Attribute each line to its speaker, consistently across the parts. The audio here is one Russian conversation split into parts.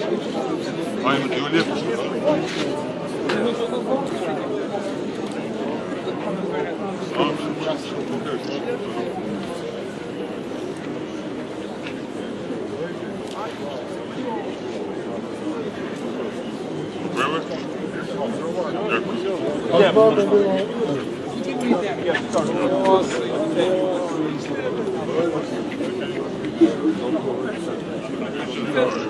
Speaker 1: I'm Julia. Remember? Yeah.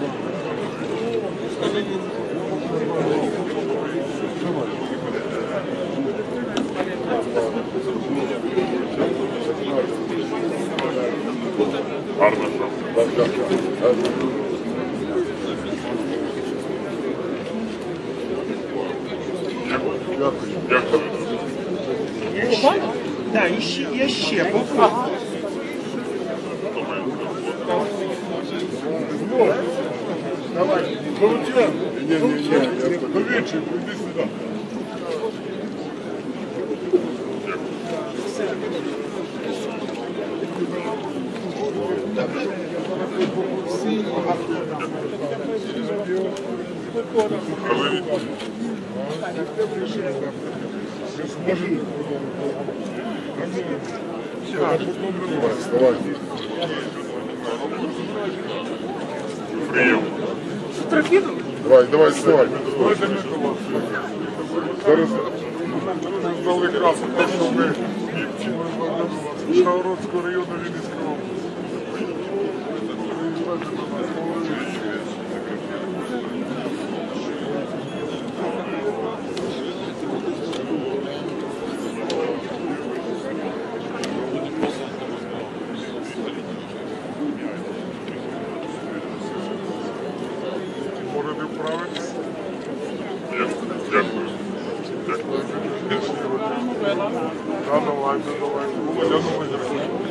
Speaker 1: Дякую. Гарно, що. Дякую. Дякую.
Speaker 2: Так, і ще, є ще.
Speaker 1: Получай. Не, не, не. Повече, иди сюда. Прием. Давай, давай, вставай. Зараз здали красу, те, що ми Шавородського району Вінницького. Можете вправитись? Дякую. Дякую. Дякую. Да, давай, давай. Володя, ну, ми